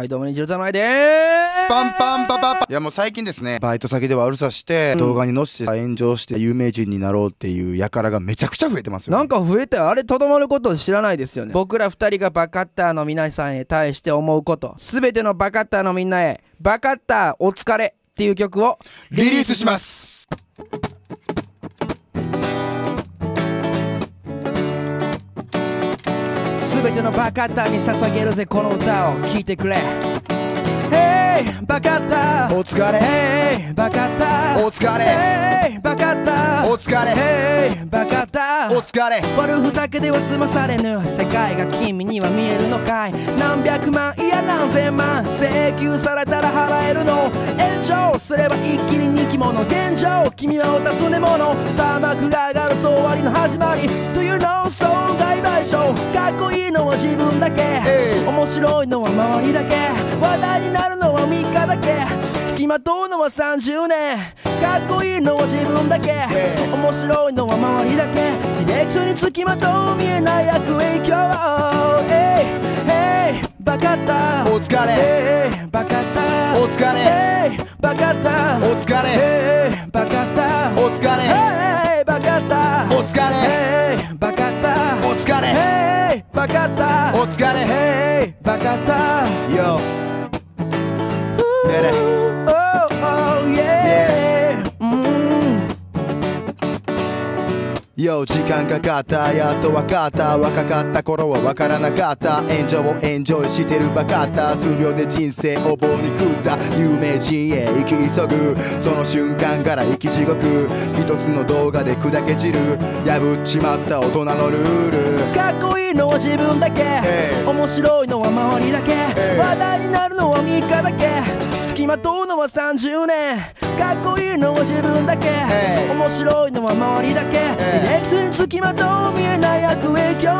はいどうも日常侍でーす。スパンパンパパパ。いやもう最近ですねバイト先で悪さして、動画に載せて炎上して有名人になろうっていう輩がめちゃくちゃ増えてますよ、なんか増えてあれとどまることを知らないですよね。僕ら二人がバカッターの皆さんへ対して思うこと。すべてのバカッターのみんなへバカッターお疲れっていう曲をリリースしますすべてのバカッターに捧げるぜこの歌を。聴いてくれ。Hey バカッタ。ーお疲れ。Hey バカッタ。ーお疲れ。Hey バカッタ。ーお疲れ。Hey バカッタ。ーお疲れ。悪ふざけでは済まされぬ世界が君には見えるのかい。何百万いや何千万請求されたら払えるの。炎上すれば一気に人気者。現状君はお尋ね者。砂漠が上がる総割りの始まり。Do you know 損白いのは周りだけ。話題になるのは3日だけ。付きまとうのは30年。かっこいいのは自分だけ。面白いのは周りだけ。ディレクションにつきまとう見えない悪影響。えいえいバカッタお疲れ。えね。れ Oh, oh, yeah. うん。よ時間かかった。やっと分かった。若かった。頃は分からなかった。炎上をエンジョイしてるバカった。数秒で人生を棒に食った。有名人へ行き急ぐ。その瞬間から生き地獄。一つの動画で砕け散る。破っちまった大人のルール。かっこいいのは自分だけ、面白いのは周りだけ、話題になるのは3日だけ隙間とうのは30年かっこいいのは自分だけ、hey. 面白いのは周りだけ、hey. 履歴に隙間と見えない悪影響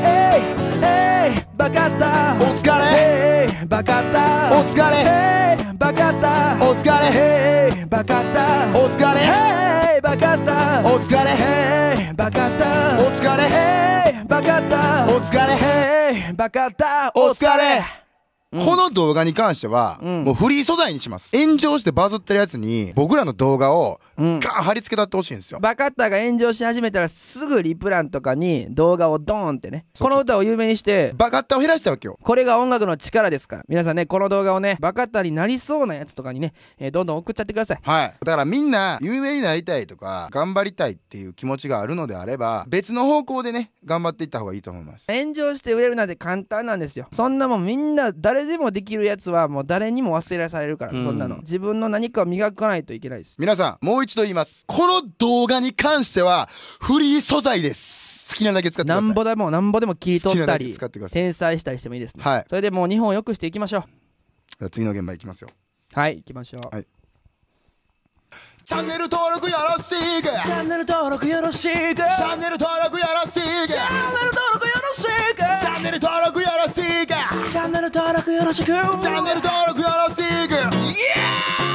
hey. Hey. バカだお疲れ、hey. バカだお疲れ、hey. バカだお疲れ、hey. バカだお疲れ、hey. バカだお疲れ、hey. バカだお疲れ、hey. バカだお疲れ、hey. バカお疲れこの動画に関しては、んもうフリー素材にします。炎上してバズってるやつに、僕らの動画を、うんガーン貼り付けたってほしいんですよ。バカッターが炎上し始めたらすぐリプランとかに動画をドーンってねこの歌を有名にしてバカッタを減らしたわけよ。これが音楽の力ですから皆さんねこの動画をねバカッターになりそうなやつとかにね、えーどんどん送っちゃってくださいはい。だからみんな、有名になりたいとか、頑張りたいっていう気持ちがあるのであれば、別の方向でね、頑張っていった方がいいと思います。炎上して売れるなんて簡単なんですよそんなもんみんな誰でもできるやつはもう誰にも忘れされるから、うん。そんなの。自分の何かを磨かないといけないです皆さん、もう一度言います。この動画に関しては、フリー素材です。好きなだけ使ってください。なんぼでもなんぼでも切り取った好きなだけり使ってください。転載したりしてもいいですね、はい。それでもう日本を良くしていきましょう。じゃあ次の現場いきますよ。はい行きましょう、はい。チャンネル登録よろしく。チャンネル登録よろしく。チャンネルチャンネル登録よャンネル登録よろしく。チャンネル登録よろしく。イエーイ！